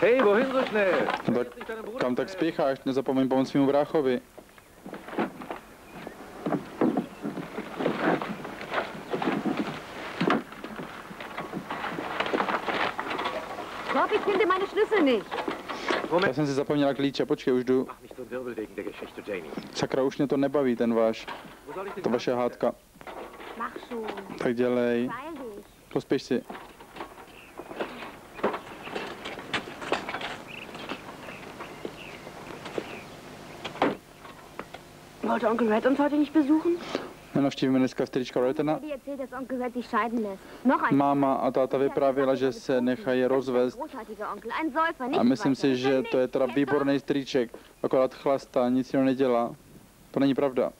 Hey, wohin so schnell? Tak kam tak spěcháš? Nezapomeň pomoct svým bráchovi. Bob, ich finde meine Schlüssel nicht. Já jsem si zapomněla klíče, počkej, už jdu. Sakra, už mě to nebaví, ten váš, ta vaše hádka. Tak dělej, pospěš si. Wollte Onkel Red uns heute nicht besuchen? Nenavštívíme dneska. Noch ein Máma a táta vyprávěla, že se nechají rozvést a myslím si, že to je teda výborný strýček, akorát chlastá, nic jiného nedělá. To není pravda.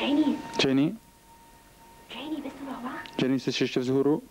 Janie? Janie, Jenny, jsi ještě vzhůru?